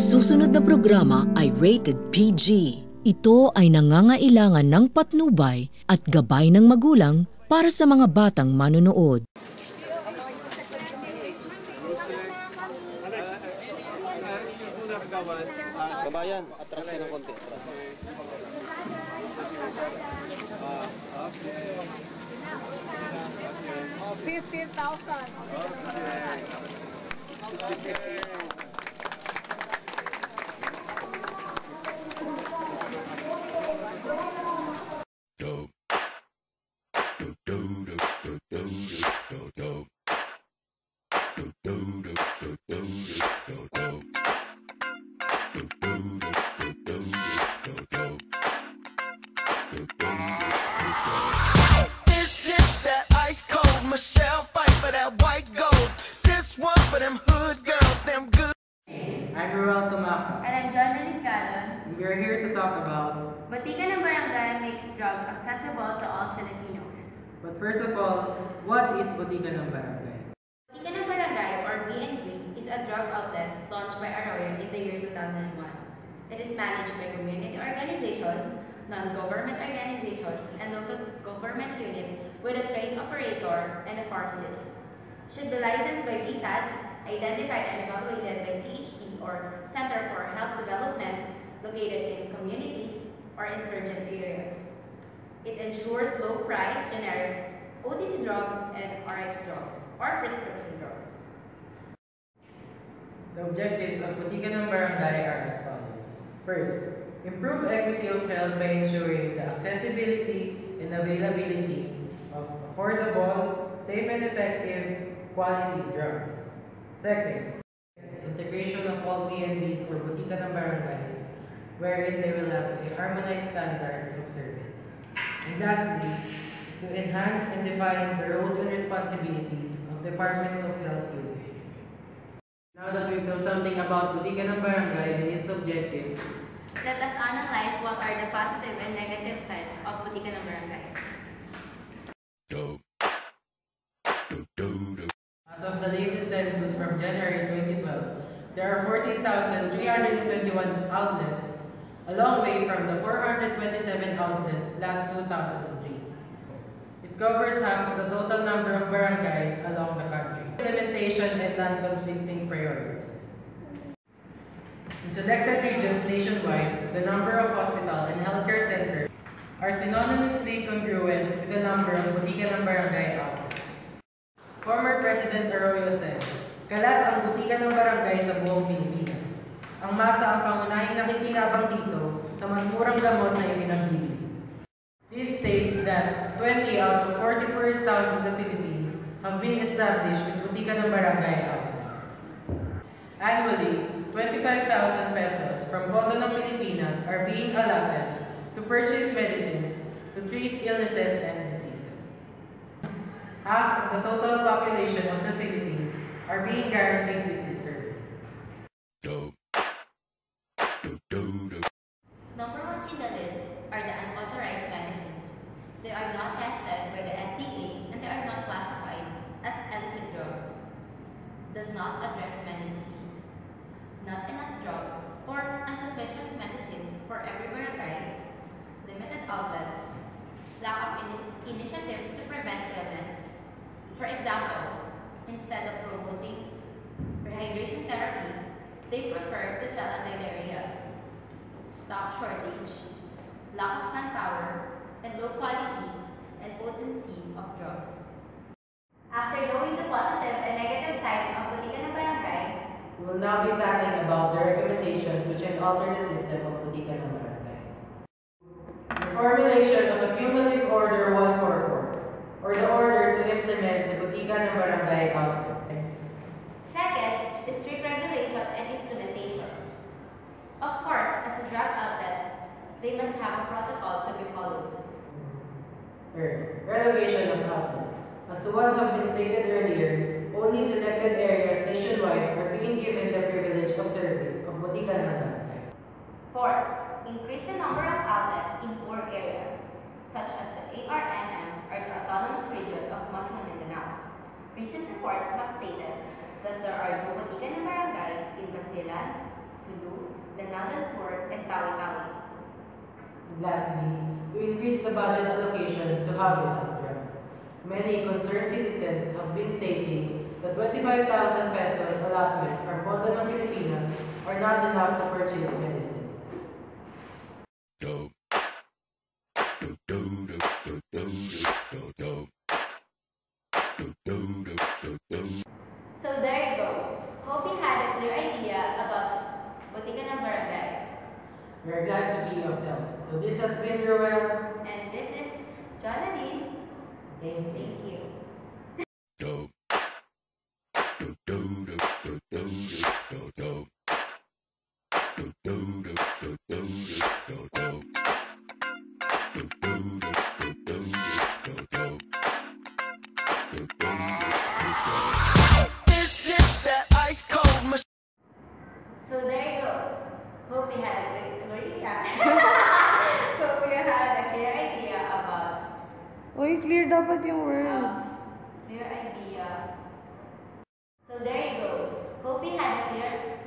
susunod na programa ay rated PG. Ito ay nangangailangan ng patnubay at gabay ng magulang para sa mga batang manonood. Kabayan, atras ng konti. Oh, 15,000. This We are here to talk about, Botika ng Barangay makes drugs accessible to all Filipinos. but first of all, what is Botica ng Barangay? Botika ng Barangay, or BNB, is a drug outlet launched by Arroyo in the year 2001. It is managed by community organization, non-government organization, and local government unit with a trained operator and a pharmacist. Should the license by BFAD, identified and evaluated by CHD or Center for Health Development, located in communities or insurgent areas. It ensures low price generic OTC drugs and RX drugs or prescription drugs. The objectives of Botica ng Barangay are as follows. First, improve equity of health by ensuring the accessibility and availability of affordable, safe and effective quality drugs. Second, integration of all BNBs or Botica ng Barangays, wherein they will have a harmonized standards of service. And lastly, is to enhance and define the roles and responsibilities of Department of Health units. Now that we know something about Botica ng Barangay and its objectives, Let us analyze what are the positive and negative sides of Botika ng Barangay. as of the latest census from January 2012, there are 14,321 outlets, a long way from the 427 outlets last 2003. It covers half of the total number of barangays along the country. Implementation and non-conflicting priorities. In selected regions nationwide, the number of hospital and healthcare centers are synonymously congruent with the number of Botica ng Barangay outlets. Former President Arroyo said, Kalat ang butika ng barangay sa buong Pilipinas. Ang masa ang pangunahing nakikinabang dito sa mas murang gamot na ipinagbibili. This states that 20 out of 40 poorest towns in the Philippines have been established with butika ng barangay outlet. Annually, 25,000 pesos from Pondo ng Pilipinas are being allotted to purchase medicines to treat illnesses and diseases. Half of the total population of the Philippines are being guaranteed with this service. Number one in the list are the unauthorized medicines. They are not tested by the FDA and they are not classified as illicit drugs. Does not address many diseases. Not enough drugs or insufficient medicines for every barangays. Limited outlets. Lack of initiative to prevent illness. For example, instead of promoting rehydration therapy, they prefer to sell antidiarrheals stock shortage, lack of manpower, and low quality and potency of drugs. After knowing the positive and negative side of Botika ng Barangay, We will now be talking about the recommendations which can alter the system of Botika ng Barangay. The formulation of a cumulative order 144, or the order implement the Botika ng Barangay outlets. second is strict regulation and implementation. Of course, as a drug outlet, they must have a protocol to be followed. Third, relegation of outlets. As to what have been stated earlier, only selected areas nationwide are being given the privilege of service of Botika ng Barangay. Fourth, increase the number of outlets in poor areas, such as the ARMM or the Autonomous Region of Muslim Mindanao. Recent reports have stated that there are no Botika ng Barangay in Basilan, Sulu, Lanao del Sur, and Tawi-Tawi. Lastly, to increase the budget allocation to enough drugs. Many concerned citizens have been stating that 25,000 pesos allotment from Pondo ng Pilipinas are not enough to purchase medicines. We are glad to be of help. So this has been Roel. And this is Jonathan. Thank Yeah. but we had a clear idea about... Uy, clear dapat yung words. Um, clear idea. So there you go. Hope you had a clear